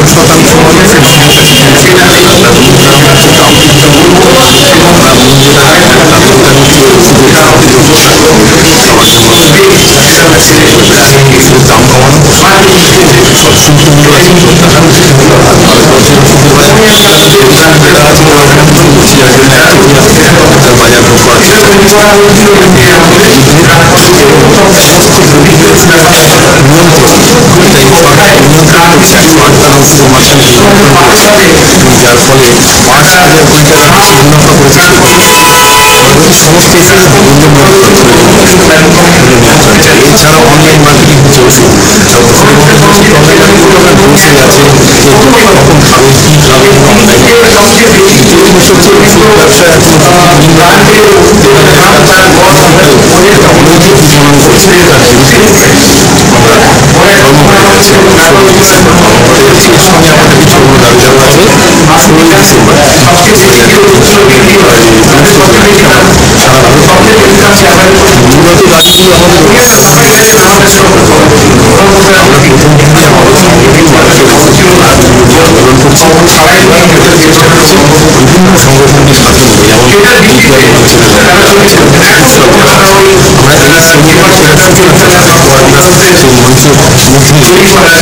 Eu s Gracias. মুক্ত ভাষা যার ফলে ভাষা বিজ্ঞান উন্নত সমস্ত সংস্কৃতি এছাড়া অনলাইন মার্কেটিং হচ্ছে ওষুধ বসে আছে যে রকম ভাবে কি ব্যবসা করছে 정보 공개 받는 양호 그러니까 미국에 관심을 가지고 있는 거예요. That's basically what it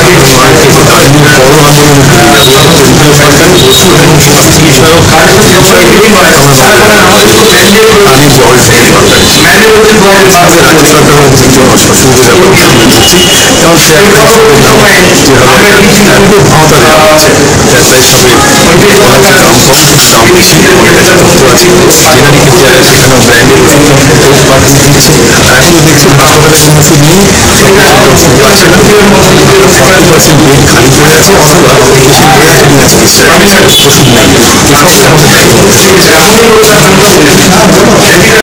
is. 수많은 신분이 생각하고 저런 모습들을 생각하는 모습이 강조 그래서 무